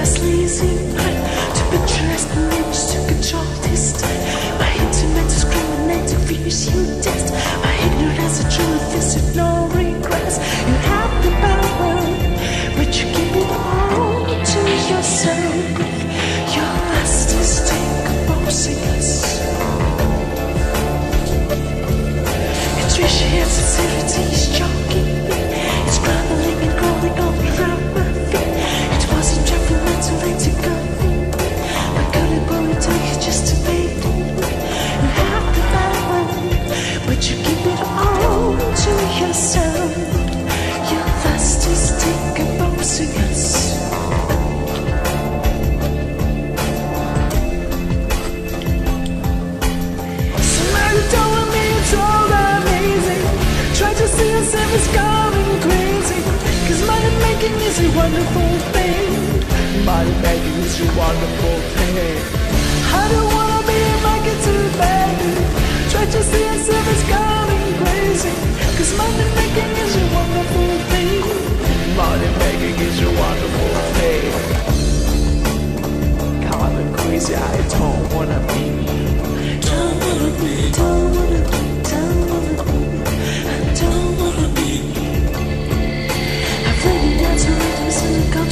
Imagine it to To to control this time My intimate discriminating fears you test My ignorance of truth is no regrets? You have the power But you keep it all to yourself. Your last is decomposing us. Intuition Somebody told me it's. Try to see yourself as going crazy. Cause money making is a wonderful thing. Money making is a wonderful thing. I don't wanna be a market too baby. Try to see yourself as going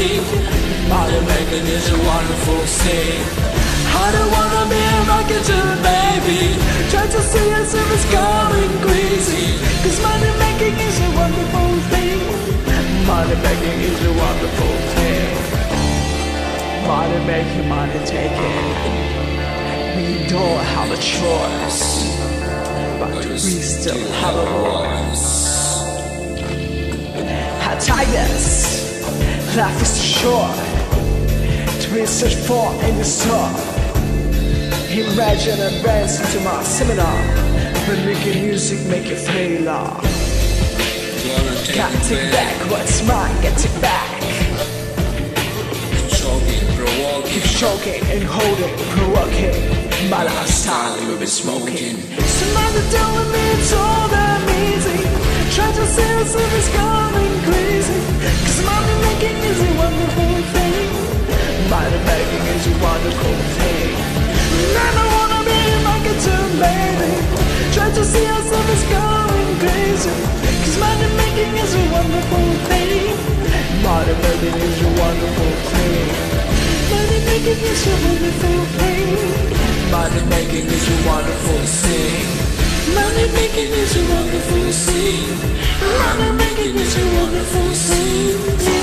Money making is a wonderful thing. I don't wanna be a marketer, baby. Try to say yourself is going crazy. Cause money making is a wonderful thing. Money making is a wonderful thing. Money making, money taking. We don't have a choice, but we still have a voice. Life is too short to be searched for in the store. Imagine advance into my seminar, but making music make you fail off. Can't take back what's mine, get it back. Keep choking and holding, provoking. My lifestyle, we've been smoking. Somebody telling me it's all amazing. Try to say is going crazy. Cause money making is a wonderful thing. Money making is a wonderful thing. Don't wanna be a marketer, baby. Try to see yourself as going crazy. Cause money making is a wonderful thing. Money making is a wonderful thing. Money making is a wonderful thing. Money making is a wonderful thing. Money making is a wonderful 你是我最放松。